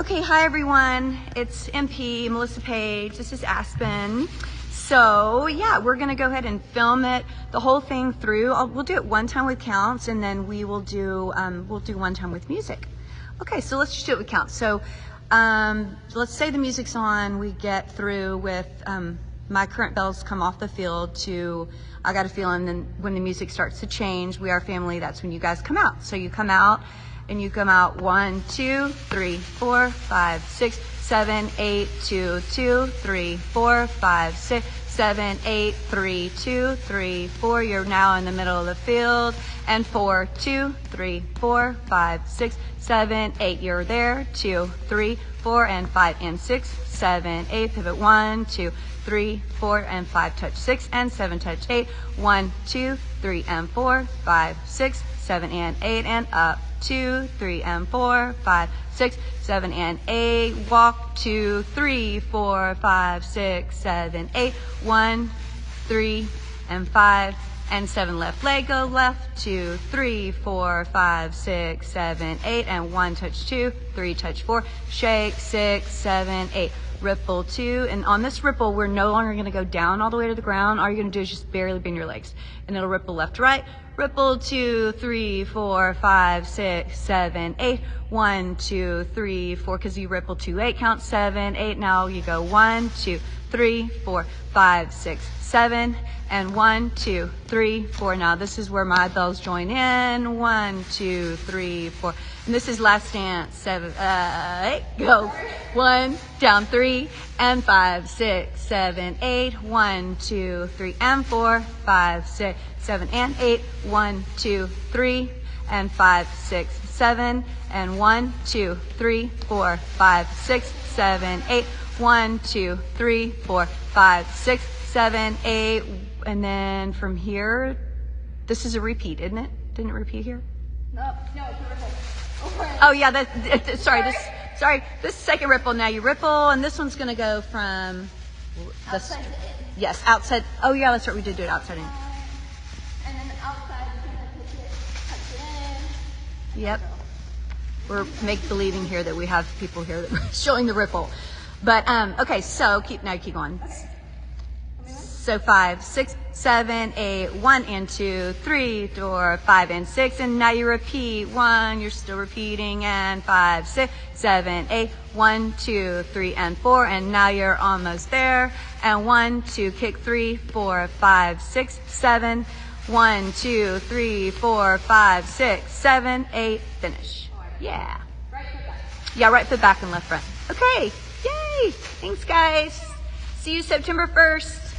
Okay, hi everyone. It's MP, Melissa Page. This is Aspen. So, yeah, we're to go ahead and film it, the whole thing through. I'll, we'll do it one time with counts and then we will do um, we'll do one time with music. Okay, so let's just do it with counts. So, um, let's say the music's on, we get through with um, my current Belles come off the field to I got a feeling then when the music starts to change, we are family, that's when you guys come out. So you come out and you come out one, two, three, four, five, six, seven, eight, two, two, three, four, five, six, seven, eight, three, two, three, four. You're now in the middle of the field. And four, two, three, four, five, six, seven, eight. You're there. Two, three, four, and five, and six, seven, eight. Pivot one, two, three, four, and five. Touch six and seven. Touch eight. One, two, three, and four, five, six, seven, and eight. And up. Two, three, and four, five, six, seven, and eight. Walk two, three, four, five, six, seven, eight. One, three, and five, and seven. Left leg go left. Two, three, four, five, six, seven, eight, and one. Touch two, three, touch four. Shake six, seven, eight ripple two. And on this ripple, we're no longer going to go down all the way to the ground. All you're going to do is just barely bend your legs. And it'll ripple left to right. Ripple two, three, four, five, six, seven, eight. One, two, three, four, because you ripple two, eight. Count seven, eight. Now you go one, two, three, four, five, six, seven, and one, two, three, four. Now this is where my Belles join in. One, two, three, four. And this is last dance. Seven, uh, eight, go. One, down three, and five, six, seven, eight. One, two, three, and four, five, six, seven, and eight. One, two, three, and five, six, seven, and one, two, three, four, five, six, seven, eight. One, two, three, four, five, six, seven, eight. And then from here, this is a repeat, isn't it? Didn't it repeat here? No, no, it's a ripple. Oh yeah, that, sorry, this, sorry, this second ripple, now you ripple, and this one's gonna go from the, Outside yes, outside, oh yeah, that's right, we did do it outside in. And then outside, you can touch it, touch in. Yep. We're make believing here that we have people here that are showing the ripple. But um, okay, so keep now keep going. So five, six, seven, eight, one and two, three, four, five and six, and now you repeat one, you're still repeating, and five, six, seven, eight, one, two, three, and four, and now you're almost there, and one, two, kick three, four, five, six, seven, one, two, three, four, five, six, seven, eight, finish. Yeah. Yeah, right foot back and left front. Okay, Thanks, guys. See you September 1st.